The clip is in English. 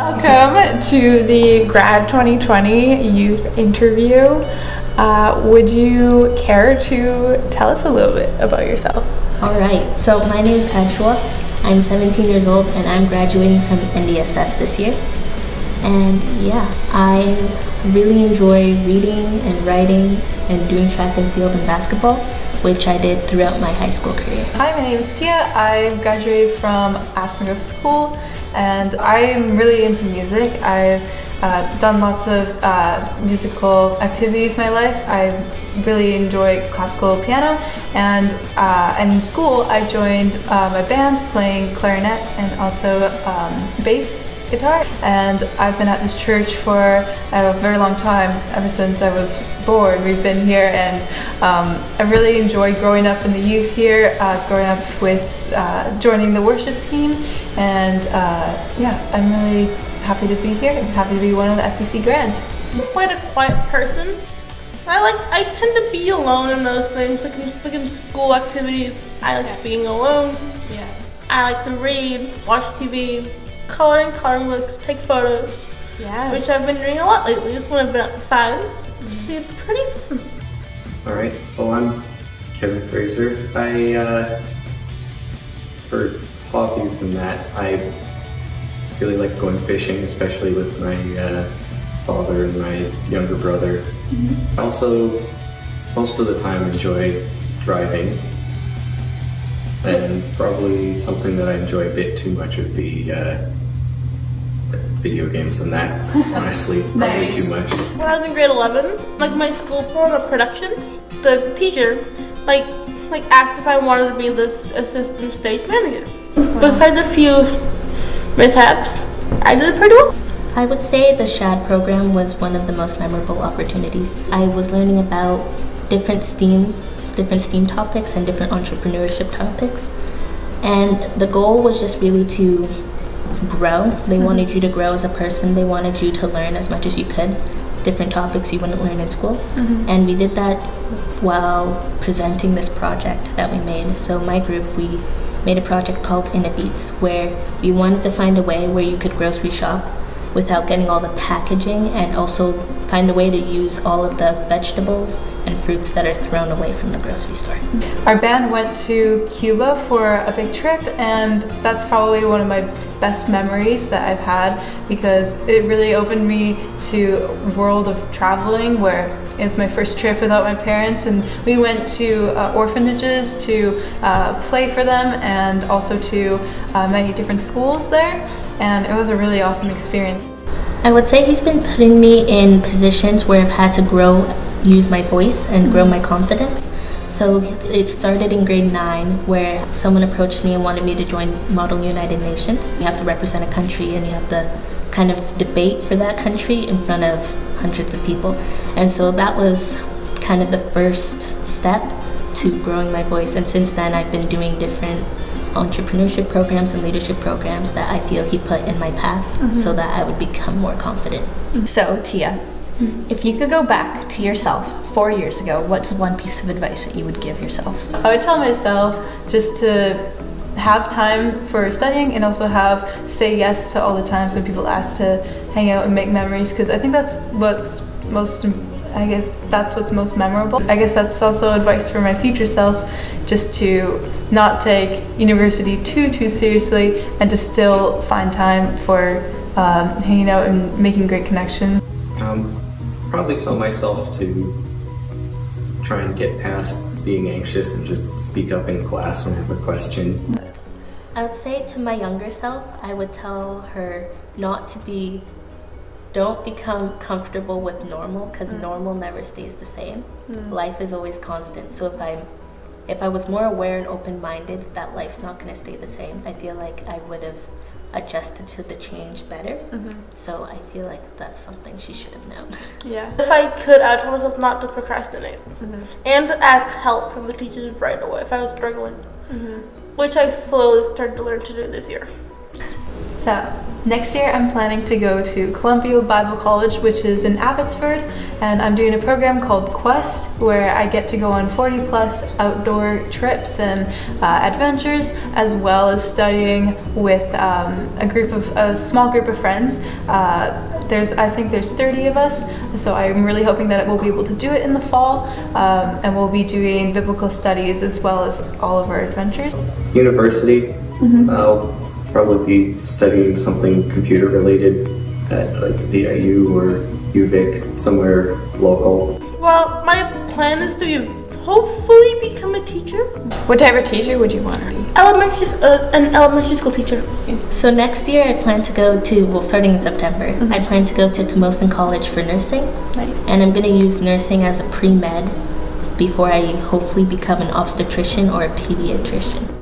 Welcome to the Grad 2020 Youth Interview. Uh, would you care to tell us a little bit about yourself? All right, so my name is Adshua. I'm 17 years old and I'm graduating from NDSS this year. And yeah, I really enjoy reading and writing and doing track and field and basketball, which I did throughout my high school career. Hi, my name is Tia. I graduated from Aspengrove School and I'm really into music. I've uh, done lots of uh, musical activities in my life. I really enjoy classical piano, and uh, in school I joined um, a band playing clarinet and also um, bass guitar. And I've been at this church for a very long time, ever since I was born. We've been here, and um, I really enjoyed growing up in the youth here, uh, growing up with uh, joining the worship team, and uh, yeah, I'm really happy to be here. I'm happy to be one of the FBC grads. I'm quite a quiet person. I like I tend to be alone in those things. Like in, like in school activities, I like being alone. Yeah. I like to read, watch TV, coloring coloring books, take photos. Yes. Which I've been doing a lot lately. just when I've been outside. It's been pretty fun. All right. Well, I'm Kevin Fraser. I uh, for hobbies and that I really like going fishing, especially with my uh, father and my younger brother. I also, most of the time, enjoy driving. And probably something that I enjoy a bit too much of the uh, video games and that, honestly. Probably Nice. too much. When I was in grade 11, like my school put on a production, the teacher, like, like asked if I wanted to be this assistant stage manager. Besides a few mishaps, I did pretty well. I would say the SHAD program was one of the most memorable opportunities. I was learning about different STEAM, different STEAM topics and different entrepreneurship topics. And the goal was just really to grow. They mm-hmm. wanted you to grow as a person. They wanted you to learn as much as you could, different topics you wouldn't learn in school. Mm-hmm. And we did that while presenting this project that we made. So my group, we made a project called Innovates, where we wanted to find a way where you could grocery shop without getting all the packaging and also find a way to use all of the vegetables and fruits that are thrown away from the grocery store. Our band went to Cuba for a big trip, and that's probably one of my best memories that I've had because it really opened me to a world of traveling where it's my first trip without my parents, and we went to uh, orphanages to uh, play for them and also to uh, many different schools there, and it was a really awesome experience. I would say he's been putting me in positions where I've had to grow, use my voice, and grow my confidence. So it started in grade nine, where someone approached me and wanted me to join Model United Nations. You have to represent a country and you have to kind of debate for that country in front of hundreds of people. And so that was kind of the first step to growing my voice. And since then, I've been doing different entrepreneurship programs and leadership programs that I feel he put in my path mm-hmm. so that I would become more confident. Mm-hmm. So, Tia, if you could go back to yourself four years ago, what's one piece of advice that you would give yourself? I would tell myself just to have time for studying and also have say yes to all the times when people ask to hang out and make memories because I think that's what's most I guess that's what's most memorable. I guess that's also advice for my future self just to not take university too too seriously and to still find time for um, hanging out and making great connections. Um, probably tell myself to try and get past being anxious and just speak up in class when I have a question. I would say to my younger self, I would tell her not to be, don't become comfortable with normal because mm. normal never stays the same. Mm. Life is always constant. So if I'm, if I was more aware and open-minded that life's not going to stay the same, I feel like I would have adjusted to the change better. Mm-hmm. So I feel like that's something she should have known. Yeah. If I could, I tell myself not to procrastinate mm-hmm. and ask help from the teachers right away if I was struggling, mm-hmm. which I slowly started to learn to do this year. So, next year I'm planning to go to Columbia Bible College, which is in Abbotsford, and I'm doing a program called Quest, where I get to go on 40 plus outdoor trips and uh, adventures, as well as studying with um, a group of a small group of friends. Uh, there's, I think there's 30 of us, so I'm really hoping that we'll be able to do it in the fall, um, and we'll be doing biblical studies as well as all of our adventures. University, I'll probably be studying something computer related at like VIU or UVic, somewhere local. Well, my plan is to hopefully become a teacher. What type of teacher would you want to be? Elementary, uh, an elementary school teacher. So next year I plan to go to, well starting in September, I plan to go to Camosun College for nursing. Nice. And I'm going to use nursing as a pre-med before I hopefully become an obstetrician or a pediatrician.